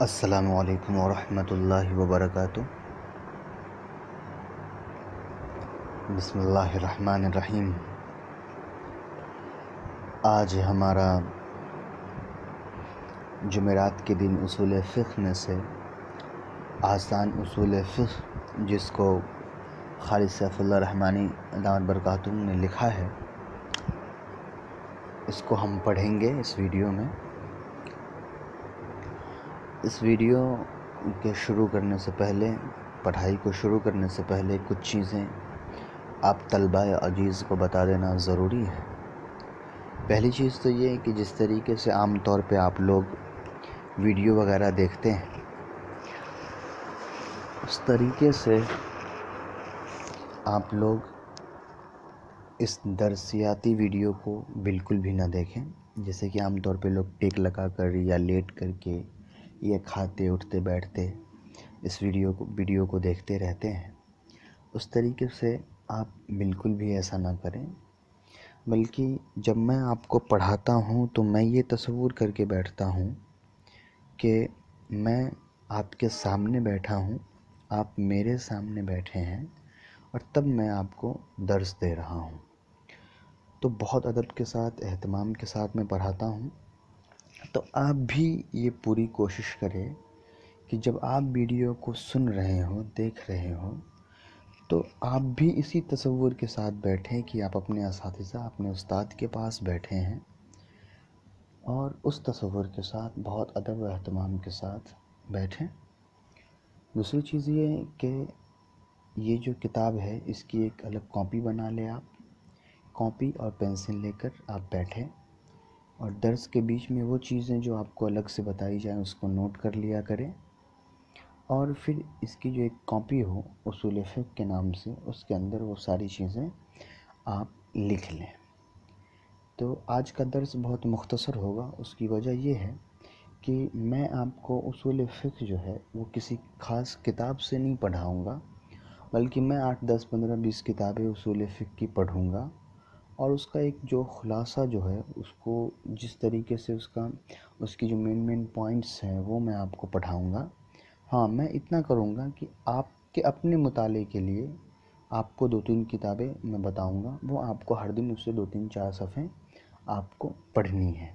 السلام علیکم ورحمۃ اللہ وبرکاتہ۔ بسم اللہ الرحمن الرحیم۔ آج ہمارا جمعرات کے دن اصول فقہ میں سے آسان اصول فقہ، جس کو خالد سیف اللہ رحمانی دعوت برکاتم نے لکھا ہے، اس کو ہم پڑھیں گے اس ویڈیو میں۔ اس ویڈیو کے شروع کرنے سے پہلے، پڑھائی کو شروع کرنے سے پہلے کچھ چیزیں آپ طلبہ عزیز کو بتا دینا ضروری ہے۔ پہلی چیز تو یہ کہ جس طریقے سے عام طور پہ آپ لوگ ویڈیو وغیرہ دیکھتے ہیں، اس طریقے سے آپ لوگ اس درسیاتی ویڈیو کو بالکل بھی نہ دیکھیں۔ جیسے کہ عام طور پہ لوگ ٹیک لگا کر یا لیٹ کر کے یہ کھاتے، اٹھتے، بیٹھتے اس ویڈیو کو ویڈیو کو دیکھتے رہتے ہیں۔ اس طریقے سے آپ بالکل بھی ایسا نہ کریں۔ بلکہ جب میں آپ کو پڑھاتا ہوں تو میں یہ تصور کر کے بیٹھتا ہوں کہ میں آپ کے سامنے بیٹھا ہوں، آپ میرے سامنے بیٹھے ہیں اور تب میں آپ کو درس دے رہا ہوں۔ تو بہت ادب کے ساتھ، اہتمام کے ساتھ میں پڑھاتا ہوں۔ تو آپ بھی یہ پوری کوشش کریں کہ جب آپ ویڈیو کو سن رہے ہوں، دیکھ رہے ہوں، تو آپ بھی اسی تصور کے ساتھ بیٹھیں کہ آپ اپنے اساتذہ، اپنے استاد کے پاس بیٹھے ہیں اور اس تصور کے ساتھ، بہت ادب و اہتمام کے ساتھ بیٹھیں۔ دوسری چیز یہ کہ یہ جو کتاب ہے، اس کی ایک الگ کاپی بنا لیں آپ۔ کاپی اور پینسل لے کر آپ بیٹھیں۔ اور درس کے بیچ میں وہ چیزیں جو آپ کو الگ سے بتائی جائیں، اس کو نوٹ کر لیا کریں۔ اور پھر اس کی جو ایک کاپی ہو، اصول فقہ کے نام سے، اس کے اندر وہ ساری چیزیں آپ لکھ لیں۔ تو آج کا درس بہت مختصر ہوگا۔ اس کی وجہ یہ ہے کہ میں آپ کو اصول فقہ جو ہے، وہ کسی خاص کتاب سے نہیں پڑھاؤں گا، بلکہ میں آٹھ، دس، پندرہ، بیس کتابیں اصول فقہ کی پڑھوں گا۔ اور اس کا ایک جو خلاصہ جو ہے، اس کو جس طریقے سے اس کا، اس کی جو مین مین پوائنٹس ہیں، وہ میں آپ کو پڑھاؤں گا۔ ہاں میں اتنا کروں گا کہ آپ کے اپنے مطالعے کے لیے آپ کو دو تین کتابیں میں بتاؤں گا۔ وہ آپ کو ہر دن اس سے دو تین چار صفحے آپ کو پڑھنی ہے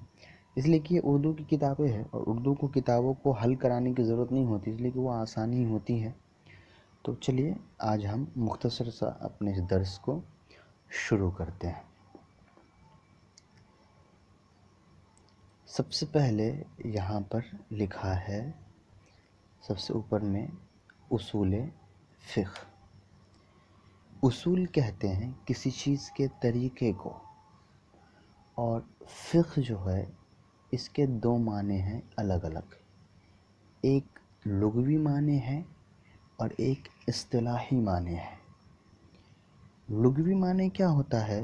اس لیے کہ یہ اردو کی کتابیں ہیں اور اردو کو کتابوں کو حل کرانے کی ضرورت نہیں ہوتی، اس لیے کہ وہ آسانی ہوتی ہے تو چلیے، آج ہم مختصر سا اپنے اس درس کو شروع کرتے ہیں۔ سب سے پہلے یہاں پر لکھا ہے، سب سے اوپر میں اصول فقہ۔ اصول کہتے ہیں کسی چیز کے طریقے کو، اور فقہ جو ہے، اس کے دو معنی ہیں الگ الگ۔ ایک لغوی معنی ہے اور ایک اصطلاحی معنی ہے۔ لغوی معنی کیا ہوتا ہے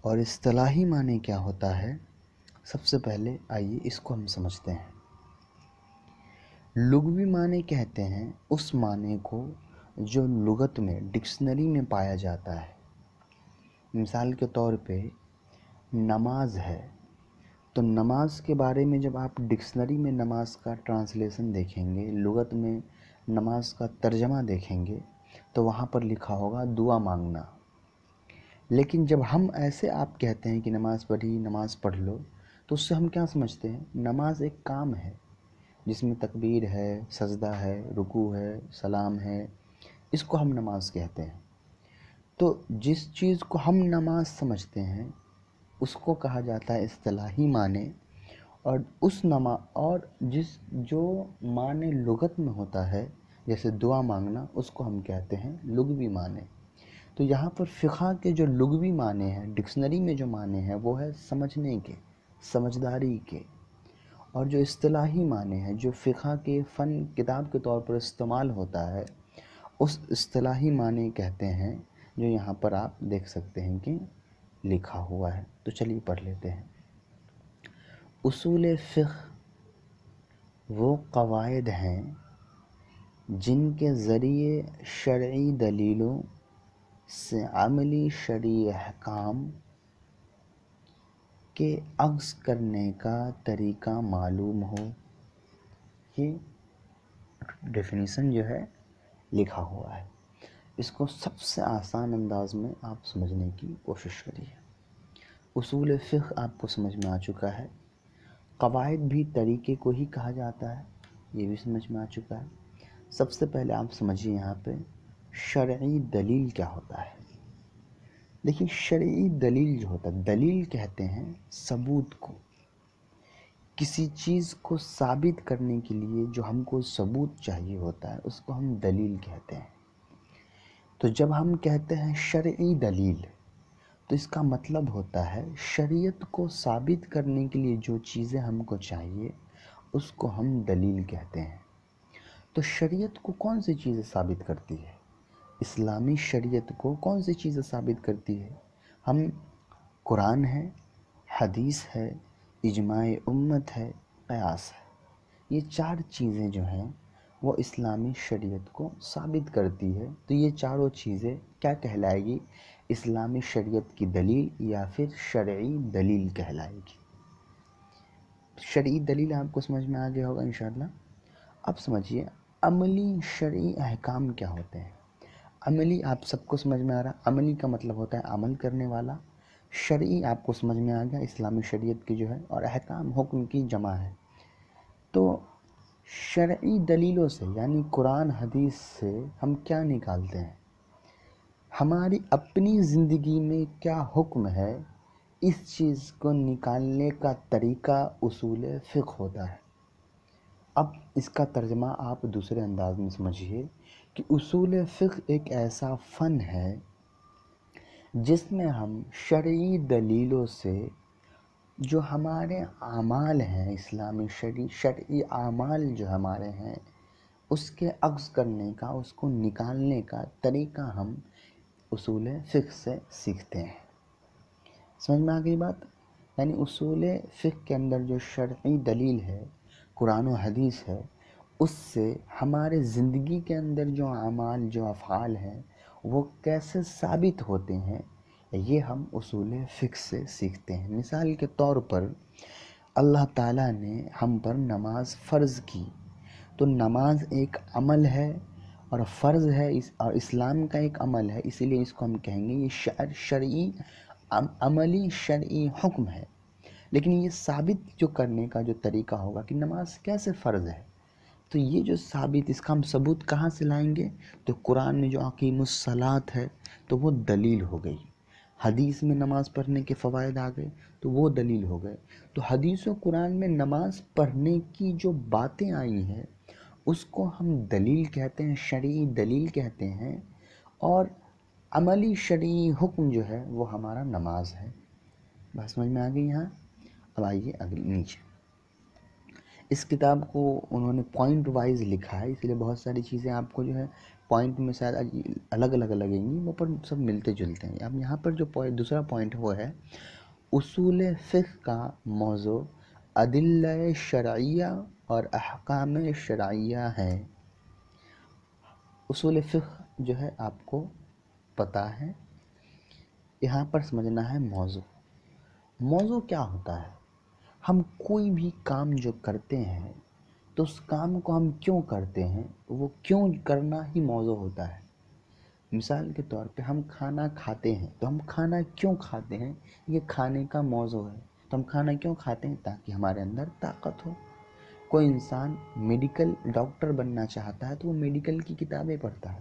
اور اصطلاحی معنی کیا ہوتا ہے؟ سب سے پہلے آئیے اس کو ہم سمجھتے ہیں۔ لغوی معنی کہتے ہیں اس معنی کو جو لغت میں ڈکشنری میں پایا جاتا ہے۔ مثال کے طور پہ نماز ہے۔ تو نماز کے بارے میں جب آپ ڈکشنری میں نماز کا ٹرانسلیشن دیکھیں گے، لغت میں نماز کا ترجمہ دیکھیں گے، تو وہاں پر لکھا ہوگا دعا مانگنا۔ لیکن جب ہم ایسے آپ کہتے ہیں کہ نماز پڑھی، نماز پڑھ لو تو اس سے ہم کیا سمجھتے ہیں؟ نماز ایک کام ہے، جس میں تکبیر ہے، سجدہ ہے، رکوع ہے، سلام ہے، اس کو ہم نماز کہتے ہیں۔ تو جس چیز کو ہم نماز سمجھتے ہیں، اس کو کہا جاتا ہے اصطلاحی معنی۔ اور اس نما، اور جس، جو معنی لغت میں ہوتا ہے، جیسے دعا مانگنا، اس کو ہم کہتے ہیں لغوی معنی۔ تو یہاں پر فقہ کے جو لغوی معنی ہیں، ڈکشنری میں جو معنی ہیں، وہ ہے سمجھنے کے۔ سمجھداری کے۔ اور جو اصطلاحی معنی ہیں، جو فقہ کے فن کتاب کے طور پر استعمال ہوتا ہے، اس اصطلاحی معنی کہتے ہیں، جو یہاں پر آپ دیکھ سکتے ہیں کہ لکھا ہوا ہے۔ تو چلیے پڑھ لیتے ہیں۔ اصول فقہ وہ قواعد ہیں جن کے ذریعے شرعی دلیلوں سے عملی شرعی احکام کے عکس کرنے کا طریقہ معلوم ہو۔ یہ ڈیفینیشن جو ہے، لکھا ہوا ہے۔ اس کو سب سے آسان انداز میں آپ سمجھنے کی کوشش کریے۔ اصول فقہ آپ کو سمجھ میں آ چکا ہے۔ قواعد بھی طریقے کو ہی کہا جاتا ہے، یہ بھی سمجھ میں آ چکا ہے۔ سب سے پہلے آپ سمجھیے یہاں پہ، شرعی دلیل کیا ہوتا ہے؟ دیکھیے شرعی دلیل جو ہوتا ہے، دلیل کہتے ہیں ثبوت کو۔ کسی چیز کو ثابت کرنے کے لیے جو ہم کو ثبوت چاہیے ہوتا ہے، اس کو ہم دلیل کہتے ہیں۔ تو جب ہم کہتے ہیں شرعی دلیل، تو اس کا مطلب ہوتا ہے شریعت کو ثابت کرنے کے لیے جو چیزیں ہم کو چاہیے، اس کو ہم دلیل کہتے ہیں۔ تو شریعت کو کون سی چیزیں ثابت کرتی ہے؟ اسلامی شریعت کو کون سی چیزیں ثابت کرتی ہے؟ ہم قرآن ہے، حدیث ہے، اجماع امت ہے، قیاس ہے۔ یہ چار چیزیں جو ہیں، وہ اسلامی شریعت کو ثابت کرتی ہے۔ تو یہ چاروں چیزیں کیا کہلائے گی؟ اسلامی شریعت کی دلیل یا پھر شرعی دلیل کہلائے گی؟ شرعی دلیل آپ کو سمجھ میں آ گیا ہوگا انشاءاللہ۔ اب سمجھیے، عملی شرعی احکام کیا ہوتے ہیں؟ عملی آپ سب کو سمجھ میں آ رہا عملی کا مطلب ہوتا ہے عمل کرنے والا۔ شرعی آپ کو سمجھ میں آ گیا، اسلامی شریعت کی جو ہے اور احکام، حکم کی جمع ہے۔ تو شرعی دلیلوں سے یعنی قرآن، حدیث سے ہم کیا نکالتے ہیں؟ ہماری اپنی زندگی میں کیا حکم ہے؟ اس چیز کو نکالنے کا طریقہ، اصول فقہ ہوتا ہے۔ اب اس کا ترجمہ آپ دوسرے انداز میں سمجھیے۔ کہ اصول فقہ ایک ایسا فن ہے جس میں ہم شرعی دلیلوں سے جو ہمارے اعمال ہیں، اسلامی شرعی شرعی اعمال جو ہمارے ہیں، اس کے عکس کرنے کا، اس کو نکالنے کا طریقہ ہم اصول فقہ سے سیکھتے ہیں۔ سمجھ میں آ گئی بات؟ یعنی اصول فقہ کے اندر جو شرعی دلیل ہے، قرآن و حدیث ہے اس سے ہمارے زندگی کے اندر جو اعمال، جو افعال ہیں، وہ کیسے ثابت ہوتے ہیں، یہ ہم اصول فکس سے سیکھتے ہیں۔ مثال کے طور پر، اللہ تعالیٰ نے ہم پر نماز فرض کی۔ تو نماز ایک عمل ہے اور فرض ہے اس، اور اسلام کا ایک عمل ہے، اسی لیے اس کو ہم کہیں گے یہ شر شرعی عملی شرعی حکم ہے۔ لیکن یہ ثابت جو کرنے کا جو طریقہ ہوگا کہ نماز کیسے فرض ہے تو یہ جو ثابت، اس کا ہم ثبوت کہاں سے لائیں گے؟ تو قرآن میں جو عقیم الصلاط ہے، تو وہ دلیل ہو گئی۔ حدیث میں نماز پڑھنے کے فوائد آ گئے، تو وہ دلیل ہو گئے۔ تو حدیث و قرآن میں نماز پڑھنے کی جو باتیں آئی ہیں، اس کو ہم دلیل کہتے ہیں، شرعی دلیل کہتے ہیں۔ اور عملی شرعی حکم جو ہے، وہ ہمارا نماز ہے۔ بات سمجھ میں آ گئی یہاں؟ اب آئیے اگلی نیچے۔ اس کتاب کو انہوں نے پوائنٹ وائز لکھا ہے، اس لیے بہت ساری چیزیں آپ کو جو ہے پوائنٹ میں شاید الگ الگ لگیں گی، وہ پر سب ملتے جلتے ہیں۔ اب یہاں پر جو پوائنٹ دوسرا پوائنٹ وہ ہے، اصول فقہ کا موضوع عدل شرعیہ اور احکام شرعیہ ہے۔ اصول فقہ جو ہے آپ کو پتہ ہے، یہاں پر سمجھنا ہے موضوع۔ موضوع کیا ہوتا ہے؟ ہم کوئی بھی کام جو کرتے ہیں، تو اس کام کو ہم کیوں کرتے ہیں؟ وہ کیوں کرنا ہی موضوع ہوتا ہے۔ مثال کے طور پہ ہم کھانا کھاتے ہیں، تو ہم کھانا کیوں کھاتے ہیں؟ یہ کھانے کا موضوع ہے۔ تو ہم کھانا کیوں کھاتے ہیں؟ تاکہ ہمارے اندر طاقت ہو۔ کوئی انسان میڈیکل ڈاکٹر بننا چاہتا ہے، تو وہ میڈیکل کی کتابیں پڑھتا ہے۔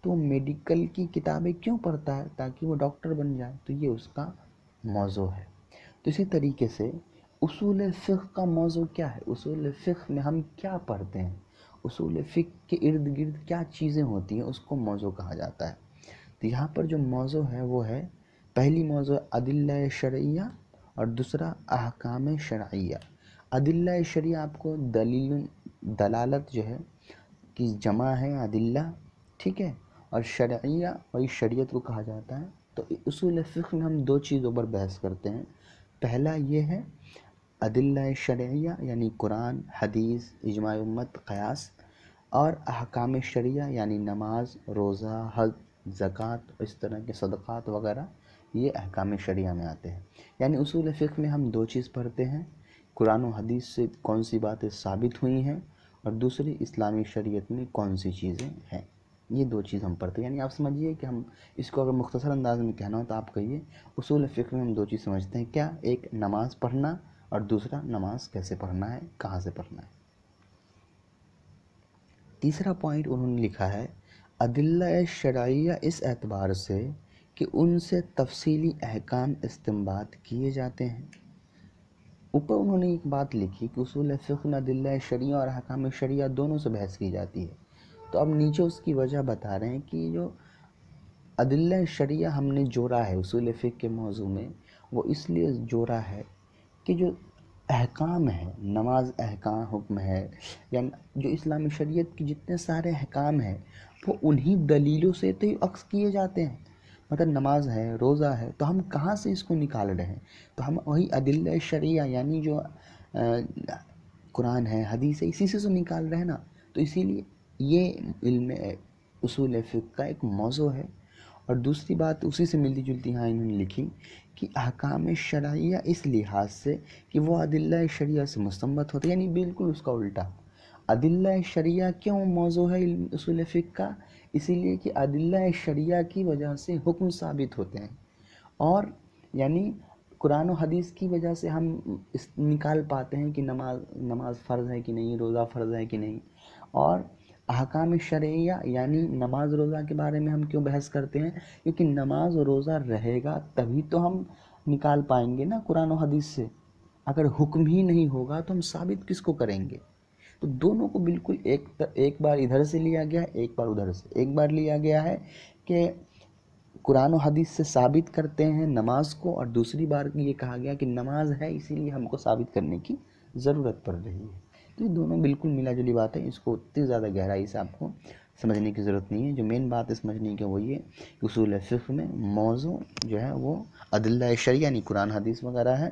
تو میڈیکل کی کتابیں کیوں پڑھتا ہے؟ تاکہ وہ ڈاکٹر بن جائے۔ تو یہ اس کا موضوع ہے۔ تو اسی طریقے سے اصول فقہ کا موضوع کیا ہے؟ اصول فقہ میں ہم کیا پڑھتے ہیں؟ اصول فقہ کے ارد گرد کیا چیزیں ہوتی ہیں؟ اس کو موضوع کہا جاتا ہے۔ تو یہاں پر جو موضوع ہے وہ ہے، پہلی موضوع عدلہ شرعیہ اور دوسرا احکام شرعیہ۔ عدلہ شرعیہ آپ کو دلیل، دلالت جو ہے کہ جمع ہے عدلہ ٹھیک ہے؟ اور شرعیہ وہی شریعت کو کہا جاتا ہے۔ تو اصول فقہ میں ہم دو چیزوں پر بحث کرتے ہیں۔ پہلا یہ ہے عدلہ شرعیہ یعنی قرآن، حدیث، اجماع امت، قیاس اور احکام شریعہ یعنی نماز، روزہ، حج، زکوٰۃ، اس طرح کے صدقات وغیرہ یہ احکام شریعہ میں آتے ہیں۔ یعنی اصول فقہ میں ہم دو چیز پڑھتے ہیں، قرآن و حدیث سے کون سی باتیں ثابت ہوئی ہیں اور دوسری اسلامی شریعت میں کون سی چیزیں ہیں۔ یہ دو چیز ہم پڑھتے ہیں۔ یعنی آپ سمجھیے کہ ہم اس کو اگر مختصر انداز میں کہنا ہو تو آپ کہیے، اصول فکر میں ہم دو چیز سمجھتے ہیں۔ کیا؟ ایک، نماز پڑھنا اور دوسرا، نماز کیسے پڑھنا ہے، کہاں سے پڑھنا ہے۔ تیسرا پوائنٹ انہوں نے لکھا ہے عدلہ شرعیہ اس اعتبار سے کہ ان سے تفصیلی احکام استمباد کیے جاتے ہیں۔ اوپر انہوں نے ایک بات لکھی کہ اصول فقہ عدلہ شریعہ اور احکام شریعہ دونوں سے بحث کی جاتی ہے۔ تو اب نیچے اس کی وجہ بتا رہے ہیں کہ جو عدلہ شریعہ ہم نے جوڑا ہے اصول فقہ کے موضوع میں، وہ اس لیے جوڑا ہے کہ جو احکام ہے نماز احکام، حکم ہے یا جو اسلامی شریعت کی جتنے سارے احکام ہیں، وہ انہی دلیلوں سے تو عکس کیے جاتے ہیں۔ مطلب نماز ہے، روزہ ہے، تو ہم کہاں سے اس کو نکال رہے ہیں؟ تو ہم وہی عدل شریعہ یعنی جو قرآن ہے، حدیث ہے، اسی سے تو نکال رہے ہیں نا۔ تو اسی لیے یہ علم، اصول فقہ کا ایک موضوع ہے۔ اور دوسری بات اسی سے ملتی جلتی ہاں انہوں نے لکھی کہ احکام شرعیہ اس لحاظ سے کہ وہ عدلہ شریعہ سے مستمت ہوتے یعنی بالکل اس کا الٹا۔ عدلہ شریعہ کیوں موضوع ہے اصول فقہ کا؟ اسی لیے کہ عدلہ شریعہ کی وجہ سے حکم ثابت ہوتے ہیں۔ اور یعنی قرآن و حدیث کی وجہ سے ہم اس نکال پاتے ہیں کہ نماز نماز فرض ہے کہ نہیں، روزہ فرض ہے کہ نہیں۔ اور احکام شرعیہ یعنی نماز روزہ کے بارے میں ہم کیوں بحث کرتے ہیں؟ کیونکہ نماز و روزہ رہے گا تبھی تو ہم نکال پائیں گے نا قرآن و حدیث سے۔ اگر حکم ہی نہیں ہوگا تو ہم ثابت کس کو کریں گے؟ تو دونوں کو بالکل ایک ایک بار ادھر سے لیا گیا ہے ایک بار ادھر سے۔ ایک بار لیا گیا ہے کہ قرآن و حدیث سے ثابت کرتے ہیں نماز کو اور دوسری بار یہ کہا گیا کہ نماز ہے، اسی لیے ہم کو ثابت کرنے کی ضرورت پڑ رہی ہے۔ تو یہ دونوں بالکل ملا جلی بات ہے اس کو اتنی زیادہ گہرائی سے آپ کو سمجھنے کی ضرورت نہیں ہے۔ جو مین بات ہے سمجھنے کی، وہ یہ کہ اصول فقہ میں موضوع جو ہے وہ عدلہ شریعہ یعنی قرآن، حدیث وغیرہ ہے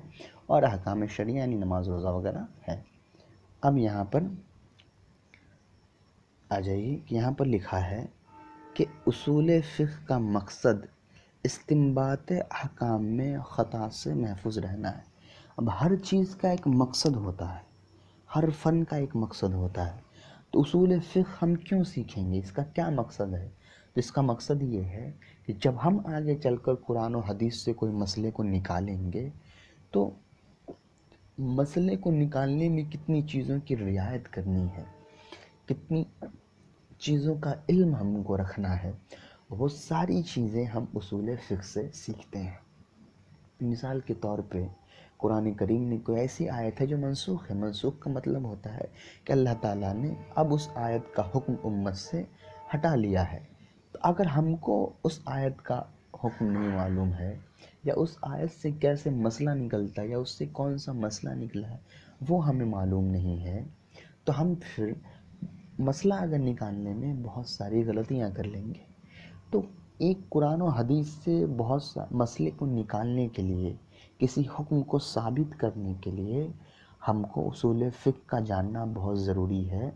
اور احکام شریعہ یعنی نماز، روزہ وغیرہ ہے۔ اب یہاں پر آ جائیے کہ یہاں پر لکھا ہے کہ اصول فقہ کا مقصد استمبات احکام میں خطا سے محفوظ رہنا ہے۔ اب ہر چیز کا ایک مقصد ہوتا ہے۔ ہر فن کا ایک مقصد ہوتا ہے۔ تو اصول فقہ ہم کیوں سیکھیں گے؟ اس کا کیا مقصد ہے؟ تو اس کا مقصد یہ ہے کہ جب ہم آگے چل کر قرآن و حدیث سے کوئی مسئلے کو نکالیں گے، تو مسئلے کو نکالنے میں کتنی چیزوں کی رعایت کرنی ہے؟ کتنی چیزوں کا علم ہم کو رکھنا ہے؟ وہ ساری چیزیں ہم اصول فقہ سے سیکھتے ہیں۔ مثال کے طور پہ قرآن کریم میں کوئی ایسی آیت ہے جو منسوخ ہے؟ منسوخ کا مطلب ہوتا ہے کہ اللہ تعالیٰ نے اب اس آیت کا حکم امت سے ہٹا لیا ہے۔ تو اگر ہم کو اس آیت کا حکم نہیں معلوم ہے، یا اس آیت سے کیسے مسئلہ نکلتا ہے، یا اس سے کون سا مسئلہ نکلا ہے، وہ ہمیں معلوم نہیں ہے۔ تو ہم پھر مسئلہ اگر نکالنے میں بہت ساری غلطیاں کر لیں گے۔ تو ایک قرآن و حدیث سے بہت سا مسئلے کو نکالنے کے لیے کسی حکم کو ثابت کرنے کے لیے ہم کو اصول فقہ کا جاننا بہت ضروری ہے۔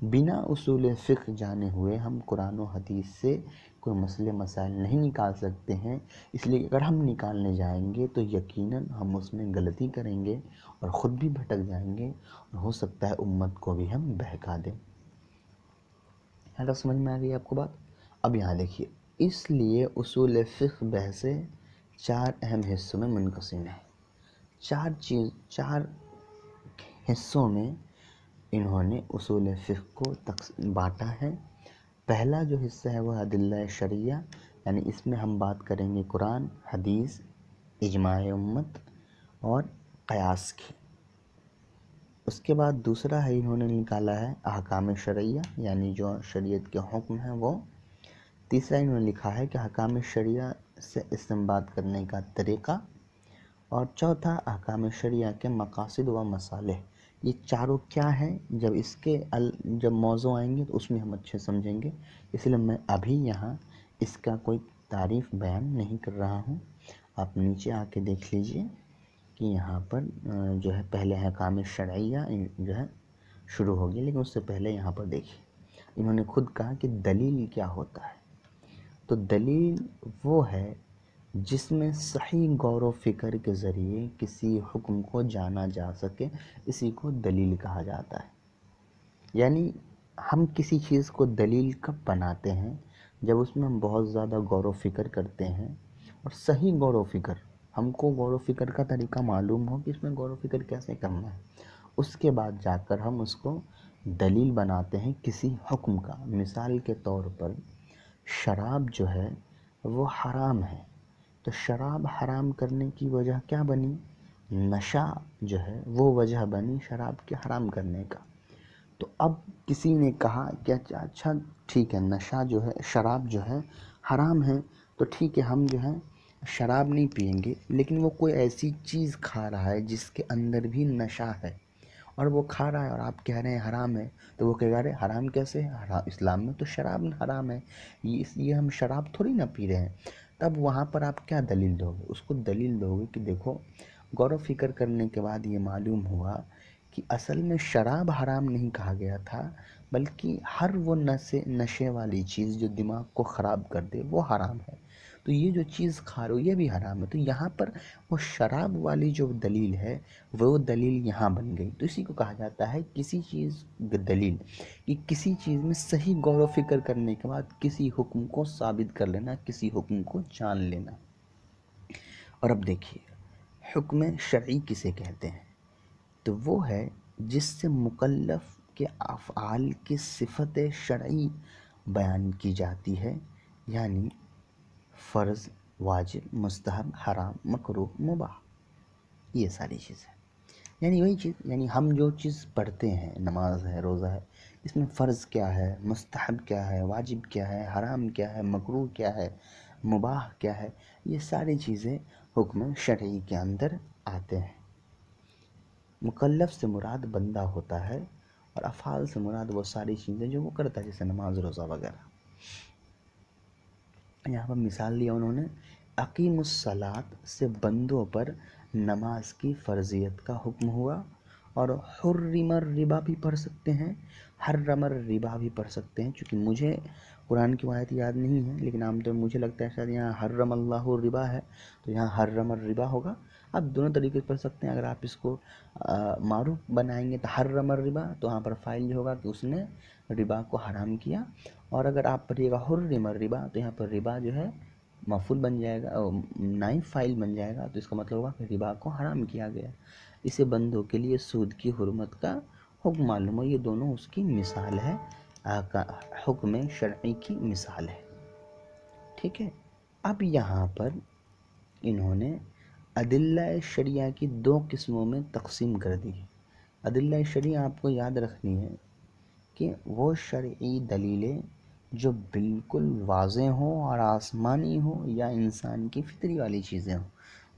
بنا اصول فقہ جانے ہوئے ہم قرآن و حدیث سے کوئی مسئلے، مسائل نہیں نکال سکتے ہیں۔ اس لیے اگر ہم نکالنے جائیں گے تو یقیناً ہم اس میں غلطی کریں گے اور خود بھی بھٹک جائیں گے اور ہو سکتا ہے امت کو بھی ہم بہکا دیں۔ سمجھ میں آ گئی آپ کو بات؟ اب یہاں دیکھیے۔ اس لیے اصول فقہ بحثیں چار اہم حصوں میں منقسم ہے چار چیز، چار حصوں میں انہوں نے اصول فقہ کو بانٹا ہے۔ پہلا جو حصہ ہے وہ عدلہ شریعہ یعنی اس میں ہم بات کریں گے قرآن، حدیث، اجماع امت اور قیاس کی۔ اس کے بعد دوسرا ہے انہوں نے نکالا ہے احکام شرعیہ یعنی جو شریعت کے حکم ہیں وہ۔ تیسرا انہوں نے لکھا ہے کہ حکام شریعہ سے استعمال کرنے کا طریقہ اور چوتھا، احکام شریعہ کے مقاصد و مسالح یہ چاروں کیا ہیں؟ جب اس کے جب موضوع آئیں گے تو اس میں ہم اچھے سمجھیں گے۔ اس لیے میں ابھی یہاں اس کا کوئی تعریف بیان نہیں کر رہا ہوں۔ آپ نیچے آ کے دیکھ لیجیے کہ یہاں پر جو ہے پہلے احکام شرعیہ جو ہے شروع ہوگی لیکن اس سے پہلے یہاں پر دیکھیے۔ انہوں نے خود کہا کہ دلیل کیا ہوتا ہے۔ تو دلیل وہ ہے جس میں صحیح غور و فکر کے ذریعے کسی حکم کو جانا جا سکے، اسی کو دلیل کہا جاتا ہے۔ یعنی ہم کسی چیز کو دلیل کب بناتے ہیں؟ جب اس میں ہم بہت زیادہ غور و فکر کرتے ہیں اور صحیح غور و فکر، ہم کو غور و فکر کا طریقہ معلوم ہو کہ اس میں غور و فکر کیسے کرنا ہے۔ اس کے بعد جا کر ہم اس کو دلیل بناتے ہیں کسی حکم کا۔ مثال کے طور پر شراب جو ہے وہ حرام ہے۔ تو شراب حرام کرنے کی وجہ کیا بنی؟ نشہ جو ہے وہ وجہ بنی شراب کے حرام کرنے کا۔ تو اب کسی نے کہا کہ اچھا اچھا ٹھیک ہے، نشہ جو ہے، شراب جو ہے حرام ہے، تو ٹھیک ہے، ہم جو ہے شراب نہیں پئیں گے۔ لیکن وہ کوئی ایسی چیز کھا رہا ہے جس کے اندر بھی نشہ ہے۔ اور وہ کھا رہا ہے اور آپ کہہ رہے ہیں حرام ہے، تو وہ کہہ رہے ہیں حرام کیسے ہے؟ اسلام میں تو شراب حرام ہے، یہ اس لیے ہم شراب تھوڑی نہ پی رہے ہیں۔ تب وہاں پر آپ کیا دلیل دو گے؟ اس کو دلیل دو گے کہ دیکھو، غور و فکر کرنے کے بعد یہ معلوم ہوا کہ اصل میں شراب حرام نہیں کہا گیا تھا، بلکہ ہر وہ نشے نشے والی چیز جو دماغ کو خراب کر دے، وہ حرام ہے۔ تو یہ جو چیز کھا رہے ہو یہ بھی حرام ہے۔ تو یہاں پر وہ شراب والی جو دلیل ہے، وہ دلیل یہاں بن گئی۔ تو اسی کو کہا جاتا ہے کسی چیز دلیل، کہ کسی چیز میں صحیح غور و فکر کرنے کے بعد کسی حکم کو ثابت کر لینا، کسی حکم کو جان لینا۔ اور اب دیکھیے، حکم شرعی کسے کہتے ہیں؟ تو وہ ہے جس سے مکلف کے افعال کی صفت شرعی بیان کی جاتی ہے یعنی فرض، واجب، مستحب، حرام مکرو مباح۔ یہ ساری چیزیں یعنی وہی چیز یعنی ہم جو چیز پڑھتے ہیں، نماز ہے، روزہ ہے، اس میں فرض کیا ہے، مستحب کیا ہے، واجب کیا ہے، حرام کیا ہے مکرو کیا ہے، مباح کیا ہے، یہ ساری چیزیں حکم شرعی کے اندر آتے ہیں۔ مکلف سے مراد بندہ ہوتا ہے اور افعال سے مراد وہ ساری چیزیں جو وہ کرتا ہے، جیسے نماز، روزہ وغیرہ۔ یہاں پر مثال لیا انہوں نے عقیم الصلاط سے بندوں پر نماز کی فرضیت کا حکم ہوا اور حرم الربا بھی پڑھ سکتے ہیں، حرم الربا بھی پڑھ سکتے ہیں، چونکہ مجھے قرآن کی آیت یاد نہیں ہے، لیکن عام طور مجھے لگتا ہے شاید یہاں حرم اللہ الربا ہے، تو یہاں حرم الربا ہوگا۔ آپ دونوں طریقے سے پڑھ سکتے ہیں۔ اگر آپ اس کو معروف بنائیں گے تو حرم الربا، تو وہاں پر فائل جو ہوگا کہ اس نے ربا کو حرام کیا۔ اور اگر آپ پڑھیے گا حرم الربا، تو یہاں پر ربا جو ہے مفول بن جائے گا نائف فائل بن جائے گا۔ تو اس کا مطلب ہوگا کہ ربا کو حرام کیا گیا۔ اسے بندوں کے لیے سود کی حرمت کا حکم معلوم ہو۔ یہ دونوں اس کی مثال ہے۔ حکم شرعی کی مثال ہے۔ ٹھیک ہے۔ اب یہاں پر انہوں نے عدلہ شریعہ کی دو قسموں میں تقسیم کر دی ہے۔ عدلہ شریعہ آپ کو یاد رکھنی ہے کہ وہ شرعی دلیلیں جو بالکل واضح ہوں اور آسمانی ہوں یا انسان کی فطری والی چیزیں ہوں۔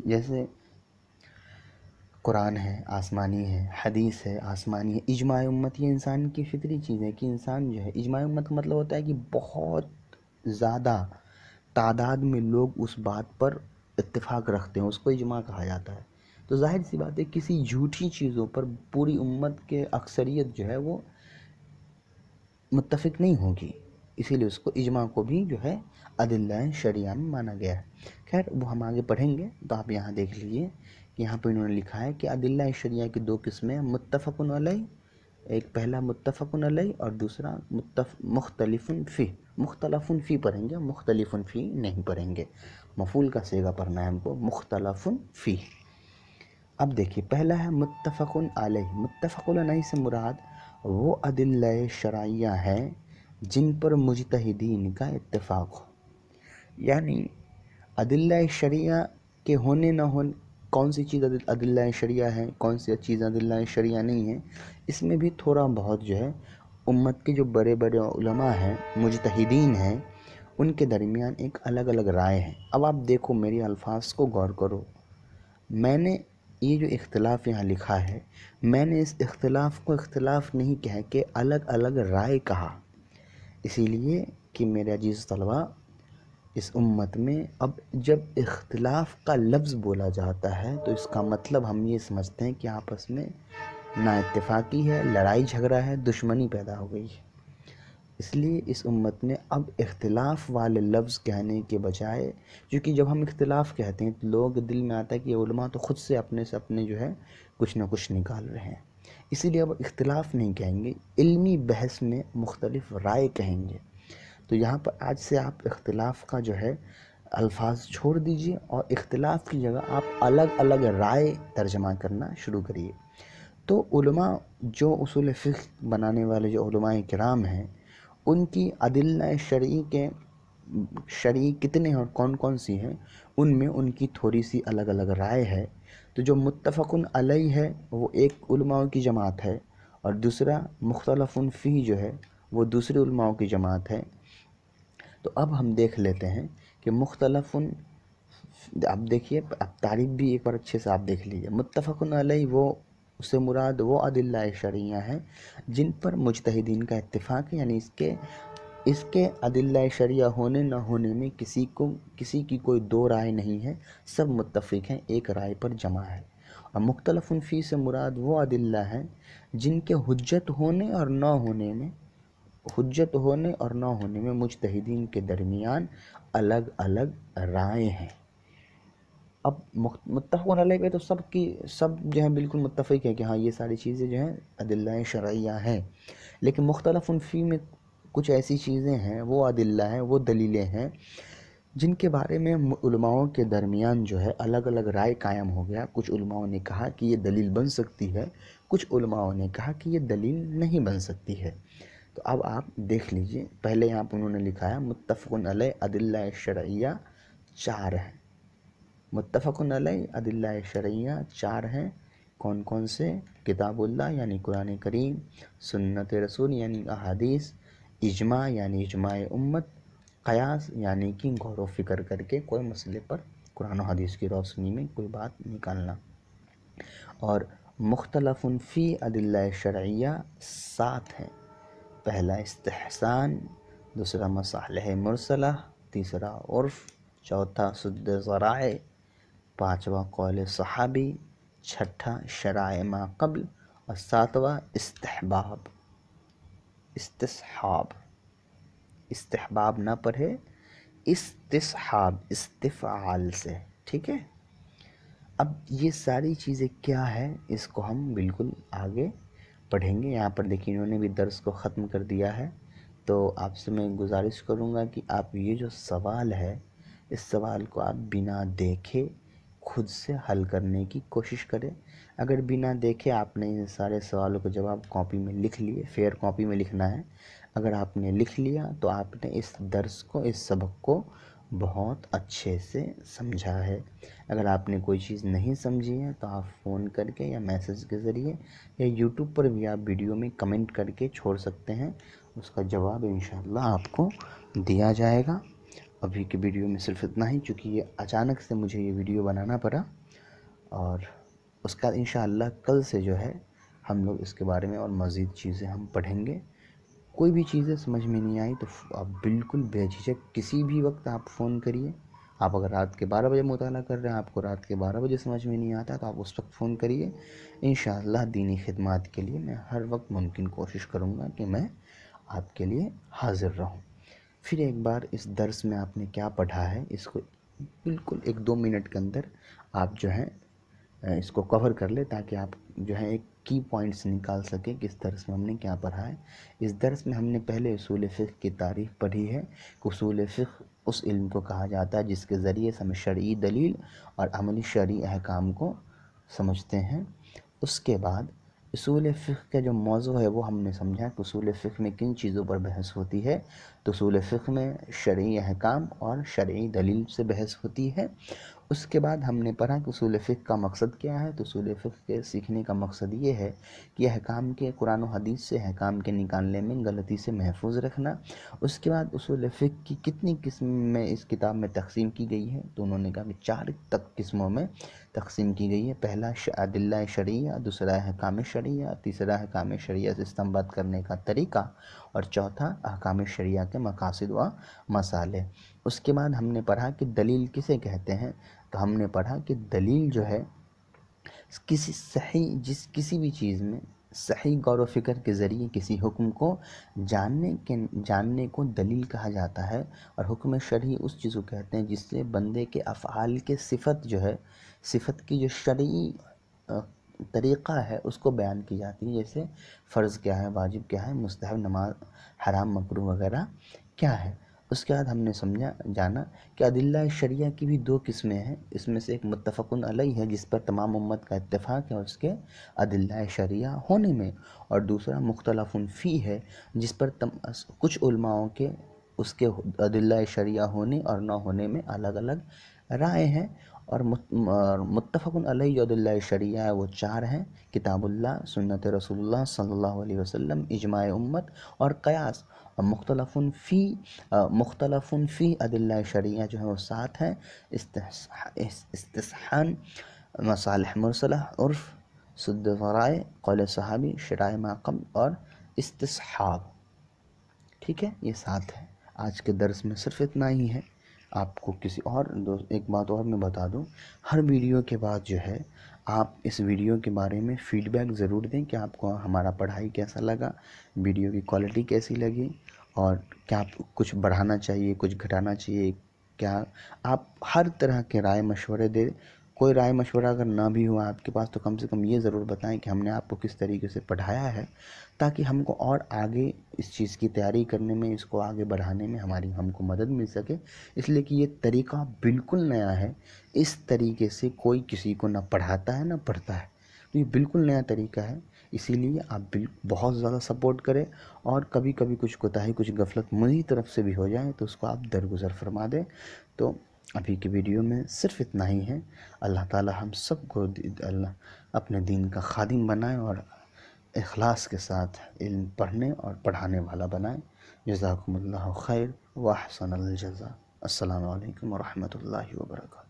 جیسے قرآن ہے، آسمانی ہے، حدیث ہے، آسمانی ہے، اجماع امت یہ انسان کی فطری چیز ہے کہ انسان جو ہے، اجماع امت کا مطلب ہوتا ہے کہ بہت زیادہ تعداد میں لوگ اس بات پر اتفاق رکھتے ہیں، اس کو اجماع کہا جاتا ہے۔ تو ظاہر سی بات ہے، کسی جھوٹی چیزوں پر پوری امت کے اکثریت جو ہے وہ متفق نہیں ہوگی۔ اسی لیے اس کو اجماع کو بھی جو ہے عدلہ شریعہ میں مانا گیا ہے۔ خیر، وہ ہم آگے پڑھیں گے تو آپ یہاں دیکھ لیجیے۔ کہ یہاں پہ انہوں نے لکھا ہے کہ عدلہ شریعہ کی دو قسمیں، متفق علیہ، ایک پہلا متفق علیہ اور دوسرا مختلف فی۔ مختلف فی پڑھیں گے، مختلف فی نہیں پڑھیں گے۔ مفول کا سیگا پڑھنا ہے ہم کو مختلف فی اب دیکھیے، پہلا ہے متفق علیہ۔ متفق علیہ سے مراد وہ عدلہ شرعیہ ہیں جن پر مجتہدین کا اتفاق ہو۔ یعنی عدلہ شریعہ کے ہونے نہ ہونے، کون سی چیز عدلہ شریعہ ہے، کون سی چیز عدلہ شریعہ نہیں ہے، اس میں بھی تھوڑا بہت جو ہے امت کے جو بڑے بڑے علماء ہیں، مجتہدین ہیں ان کے درمیان ایک الگ الگ رائے ہیں اب آپ دیکھو، میری الفاظ کو غور کرو۔ میں نے یہ جو اختلاف یہاں لکھا ہے، میں نے اس اختلاف کو اختلاف نہیں کہہ کے الگ الگ رائے کہا۔ اسی لیے کہ میرے عزیز طلبہ اس امت میں اب جب اختلاف کا لفظ بولا جاتا ہے، تو اس کا مطلب ہم یہ سمجھتے ہیں کہ آپس میں نا اتفاقی ہے، لڑائی جھگڑا ہے، دشمنی پیدا ہو گئی ہے۔ اس لیے اس امت میں اب اختلاف والے لفظ کہنے کے بجائے، کیونکہ جب ہم اختلاف کہتے ہیں تو لوگ دل میں آتا ہے کہ علماء تو خود سے اپنے سے اپنے جو ہے کچھ نہ کچھ نکال رہے ہیں۔ اسی لیے اب اختلاف نہیں کہیں گے، علمی بحث میں مختلف رائے کہیں گے۔ تو یہاں پر آج سے آپ اختلاف کا جو ہے الفاظ چھوڑ دیجیے اور اختلاف کی جگہ آپ الگ الگ رائے ترجمہ کرنا شروع کریے۔ تو علماء جو اصول فقہ بنانے والے جو علماء کرام ہیں ان کی عدلہ شرعی کے شرعی کتنے اور کون کون سی ہیں، ان میں ان کی تھوڑی سی الگ الگ رائے ہے۔ تو جو متفقن علیہ ہے، وہ ایک علماء کی جماعت ہے اور دوسرا مختلف فی جو ہے، وہ دوسرے علماء کی جماعت ہے۔ تو اب ہم دیکھ لیتے ہیں کہ مختلف اب دیکھیے، اب تعریف بھی ایک بار اچھے سے آپ دیکھ لیجیے متفقن علیہ وہ اس سے مراد وہ عدلہ شرعیہ ہیں جن پر مجتہدین کا اتفاق ہے یعنی اس کے اس کے عدلہ شریعہ ہونے نہ ہونے میں کسی کو، کسی کی کوئی دو رائے نہیں ہے، سب متفق ہیں، ایک رائے پر جمع ہے۔ اور مختلف فی سے مراد وہ عدلہ ہیں جن کے حجت ہونے اور نہ ہونے میں، حجت ہونے اور نہ ہونے میں مجتہدین کے درمیان الگ الگ رائے ہیں۔ اب متفق علیہ پہ تو سب کی سب جو ہیں بالکل متفق ہے کہ ہاں یہ ساری چیزیں جو ہیں عدلہ شرعیہ ہیں۔ لیکن مختلف فی میں کچھ ایسی چیزیں ہیں، وہ عدلہ ہیں، وہ دلیلیں ہیں، جن کے بارے میں علماؤں کے درمیان جو ہے الگ الگ رائے قائم ہو گیا۔ کچھ علماؤں نے کہا کہ یہ دلیل بن سکتی ہے، کچھ علماؤں نے کہا کہ یہ دلیل نہیں بن سکتی ہے۔ تو اب آپ دیکھ لیجیے، پہلے یہاں پر انہوں نے لکھا ہے متفق علیہ عدلہ شرعیہ چار ہیں۔ متفق علیہ عدلہ شرعیہ چار ہیں۔ کون کون سے؟ کتاب اللہ یعنی قرآن کریم، سنت رسول یعنی احادیث، اجماع یعنی اجماع امت، قیاس یعنی کہ غور و فکر کر کے کوئی مسئلے پر قرآن و حدیث کی روشنی میں کوئی بات نکالنا۔ اور مختلف فی عدلہ شرعیہ سات ہیں۔ پہلا استحسان، دوسرا مصالح مرسلہ، تیسرا عرف، چوتھا سد ذرائع پانچواں قول صحابی چھٹا شرائع ما قبل اور ساتواں استحباب۔ استصحاب استحباب نہ پڑھے استصحاب استفعال سے، ٹھیک ہے؟ اب یہ ساری چیزیں کیا ہے اس کو ہم بالکل آگے پڑھیں گے۔ یہاں پر دیکھیں، انہوں نے بھی درس کو ختم کر دیا ہے۔ تو آپ سے میں گزارش کروں گا کہ آپ یہ جو سوال ہے، اس سوال کو آپ بنا دیکھے خود سے حل کرنے کی کوشش کریں۔ اگر بنا دیکھے آپ نے ان سارے سوالوں کا جواب کاپی میں لکھ لیے، فیئر کاپی میں لکھنا ہے، اگر آپ نے لکھ لیا تو آپ نے اس درس کو، اس سبق کو بہت اچھے سے سمجھا ہے۔ اگر آپ نے کوئی چیز نہیں سمجھی ہے تو آپ فون کر کے یا میسج کے ذریعے یا یوٹیوب پر بھی آپ ویڈیو میں کمنٹ کر کے چھوڑ سکتے ہیں۔ اس کا جواب انشاءاللہ آپ کو دیا جائے گا۔ ابھی کی ویڈیو میں صرف اتنا ہی، چونکہ یہ اچانک سے مجھے یہ ویڈیو بنانا پڑا اور اس کا انشاءاللہ کل سے جو ہے ہم لوگ اس کے بارے میں اور مزید چیزیں ہم پڑھیں گے۔ کوئی بھی چیزیں سمجھ میں نہیں آئی تو آپ بالکل بے جھجک کسی بھی وقت آپ فون کریے۔ آپ اگر رات کے بارہ بجے مطالعہ کر رہے ہیں، آپ کو رات کے بارہ بجے سمجھ میں نہیں آتا، تو آپ اس وقت فون کریے۔ انشاءاللہ دینی خدمات کے لیے میں ہر وقت ممکن کوشش کروں گا کہ میں آپ کے لیے حاضر رہوں۔ پھر ایک بار اس درس میں آپ نے کیا پڑھا ہے، اس کو بالکل ایک دو منٹ کے اندر آپ جو ہیں اس کو کور کر لے تاکہ آپ جو ہے ایک کی پوائنٹس نکال سکیں کہ اس درس میں ہم نے کیا پڑھا ہے۔ اس درس میں ہم نے پہلے اصول فقہ کی تعریف پڑھی ہے۔ کہ اصول فقہ اس علم کو کہا جاتا ہے جس کے ذریعے سے ہم شرعی دلیل اور عملی شرعی احکام کو سمجھتے ہیں۔ اس کے بعد اصول فقہ کا جو موضوع ہے وہ ہم نے سمجھا کہ اصول فقہ میں کن چیزوں پر بحث ہوتی ہے۔ تو اصول فقہ میں شرعی احکام اور شرعی دلیل سے بحث ہوتی ہے۔ اس کے بعد ہم نے پڑھا کہ اصول فقہ کا مقصد کیا ہے۔ تو اصول فقہ کے سیکھنے کا مقصد یہ ہے کہ احکام کے قرآن و حدیث سے احکام کے نکالنے میں غلطی سے محفوظ رکھنا۔ اس کے بعد اصول فقہ کی کتنی قسم میں اس کتاب میں تقسیم کی گئی ہے، تو انہوں نے کہا کہ چار تک قسموں میں تقسیم کی گئی ہے۔ پہلا عدلہ شریعہ، دوسرا احکام شریعہ، تیسرا احکام شریعہ سے استنباد کرنے کا طریقہ، اور چوتھا احکام شریعہ کے مقاصد و مسالے۔ اس کے بعد ہم نے پڑھا کہ دلیل کسے کہتے ہیں؟ تو ہم نے پڑھا کہ دلیل جو ہے، کسی صحیح، جس کسی بھی چیز میں صحیح غور و فکر کے ذریعے کسی حکم کو جاننے کے، جاننے کو دلیل کہا جاتا ہے اور حکم شرعی اس چیز کو کہتے ہیں جس سے بندے کے افعال کے صفت جو ہے، صفت کی جو شرعی طریقہ ہے، اس کو بیان کی جاتی ہے۔ جیسے فرض کیا ہے، واجب کیا ہے، مستحب، نماز، حرام مکرو وغیرہ کیا ہے؟ اس کے بعد ہم نے سمجھا، جانا کہ عدلہ شریعہ کی بھی دو قسمیں ہیں۔ اس میں سے ایک متفقن علیہ ہے، جس پر تمام امت کا اتفاق ہے اس کے عدلہ شریعہ ہونے میں۔ اور دوسرا مختلف فی ہے، جس پر تم، کچھ علماؤں کے اس کے عدلہ شریعہ ہونے اور نہ ہونے میں الگ الگ رائے ہیں اور متفق علیہ جو شریعہ وہ چار ہیں، کتاب اللہ، سنت رسول اللہ صلی اللہ علیہ وسلم، اجماع امت اور قیاس۔ مختلف فی مختلف فی عدلہ شریعہ جو ہے وہ سات ہیں۔ استحسان مصالح مرسلہ، عرف، سد ورائے، قول صحابی، شرائع ماقم اور استصحاب ٹھیک ہے، یہ سات ہیں۔ آج کے درس میں صرف اتنا ہی ہے۔ آپ کو کسی اور ایک بات اور میں بتا دوں۔ ہر ویڈیو کے بعد جو ہے، آپ اس ویڈیو کے بارے میں فیڈ بیک ضرور دیں کہ آپ کو ہمارا پڑھائی کیسا لگا، ویڈیو کی کوالٹی کیسی لگی، اور کیا آپ کچھ بڑھانا چاہیے، کچھ گھٹانا چاہیے، کیا آپ ہر طرح کے رائے مشورے دے کوئی رائے مشورہ اگر نہ بھی ہوا، آپ کے پاس تو کم سے کم یہ ضرور بتائیں کہ ہم نے آپ کو کس طریقے سے پڑھایا ہے تاکہ ہم کو اور آگے اس چیز کی تیاری کرنے میں، اس کو آگے بڑھانے میں ہماری، ہم کو مدد مل سکے۔ اس لیے کہ یہ طریقہ بالکل نیا ہے۔ اس طریقے سے کوئی کسی کو نہ پڑھاتا ہے، نہ پڑھتا ہے۔ تو یہ بالکل نیا طریقہ ہے۔ اسی لیے آپ بہت زیادہ سپورٹ کریں اور کبھی کبھی کچھ کوتاہی، کچھ غفلت مجھے طرف سے بھی ہو جائے تو اس کو آپ درگزر فرما دیں۔ تو ابھی کی ویڈیو میں صرف اتنا ہی ہے۔ اللہ تعالی ہم سب کو اللہ اپنے دین کا خادم بنائے اور اخلاص کے ساتھ علم پڑھنے اور پڑھانے والا بنائے۔ جزاکم اللہ خیر واحسن الجزا السلام علیکم ورحمۃ اللہ وبرکاتہ۔